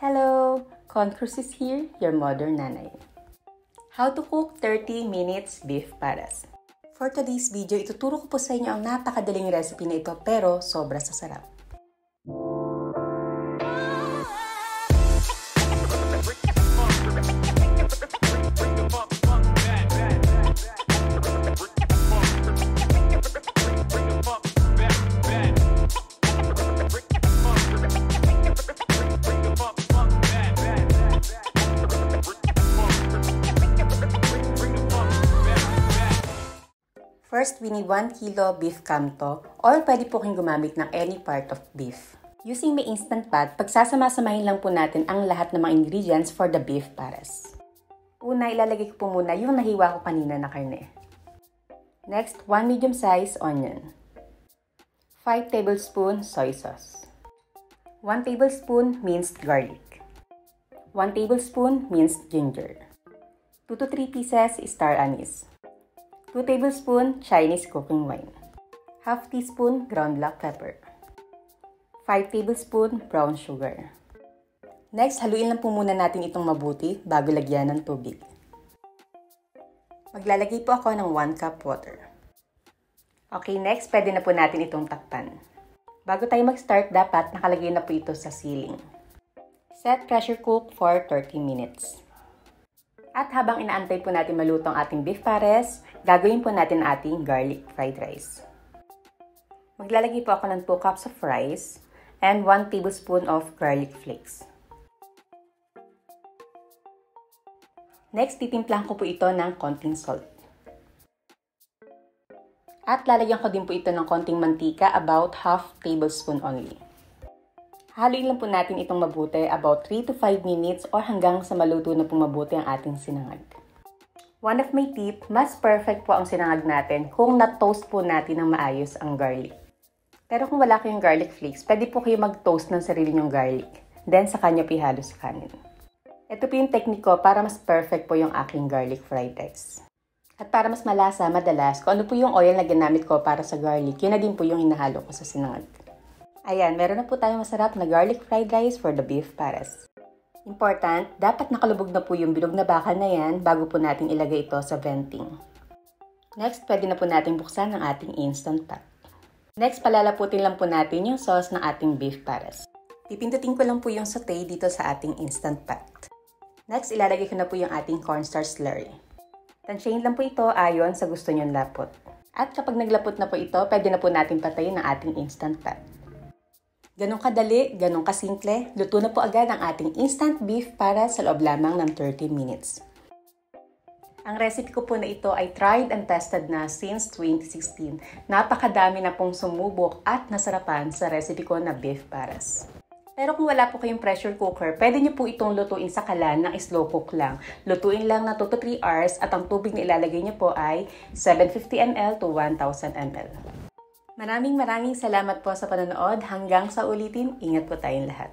Hello! Concruz is here, your modern nanay. How to cook 30 minutes beef pares. For today's video, ituturo ko po sa inyo ang napakadaling recipe na ito pero sobra sa sarap. First, we need 1 kilo beef canto or pwede po kayong gumamit ng any part of beef. Using my instant pot, pagsasama-samahin lang po natin ang lahat ng mga ingredients for the beef pares. Una, ilalagay ko po muna yung nahiwa ko kanina na karne. Next, 1 medium size onion. 5 tablespoon soy sauce. 1 tablespoon minced garlic. 1 tablespoon minced ginger. 2 to 3 pieces star anise. 2 tablespoon Chinese cooking wine. Half teaspoon ground black pepper. 5 tablespoon brown sugar. Next, haluin lang po muna natin itong mabuti bago lagyan ng tubig. Maglalagay po ako ng 1 cup water. Okay, next, pwede na po natin itong takpan. Bago tayo mag-start, dapat nakalagay na po ito sa ceiling. Set pressure cook for 30 minutes. At habang inaantay po natin maluto ang ating beef pares, gagawin po natin ating garlic fried rice. Maglalagay po ako ng 2 cups of rice and 1 tablespoon of garlic flakes. Next, titimplahan ko po ito ng konting salt. At lalagyan ko din po ito ng konting mantika, about half tablespoon only. Haluin lang po natin itong mabuti about 3 to 5 minutes or hanggang sa maluto na po mabuti ang ating sinangag. One of my tip, mas perfect po ang sinangag natin kung na-toast po natin ng maayos ang garlic. Pero kung wala kayong garlic flakes, pwede po kayo mag-toast ng sarili nyong garlic. Then sa kanya po ihalo sa kanin. Ito po yung technique ko para mas perfect po yung aking garlic fried rice. At para mas malasa, madalas, kung ano po yung oil na ginamit ko para sa garlic, yun na din po yung hinahalo ko sa sinangag. Ayan, meron na po tayong masarap na garlic fried rice for the beef pares. Important, dapat nakalubog na po yung bilog na bakal na yan bago po natin ilagay ito sa venting. Next, pwede na po natin buksan ang ating instant pot. Next, palalaputin lang po natin yung sauce ng ating beef pares. Pipindutin ko lang po yung saute dito sa ating instant pot. Next, ilalagay ko na po yung ating cornstarch slurry. Tansyahin lang po ito ayon sa gusto nyong lapot. At kapag naglapot na po ito, pwede na po natin patayin ang ating instant pot. Ganong kadali, ganong kasimple, luto na po agad ang ating instant beef para sa loob lamang ng 30 minutes. Ang recipe ko po na ito ay tried and tested na since 2016. Napakadami na pong sumubok at nasarapan sa recipe ko na beef pares. Pero kung wala po kayong pressure cooker, pwede nyo po itong lutuin sa kalan ng slow cook lang. Lutuin lang na 2 to 3 hours at ang tubig na ilalagay nyo po ay 750 ml to 1000 ml. Maraming maraming salamat po sa panonood. Hanggang sa ulitin, ingat po tayong lahat.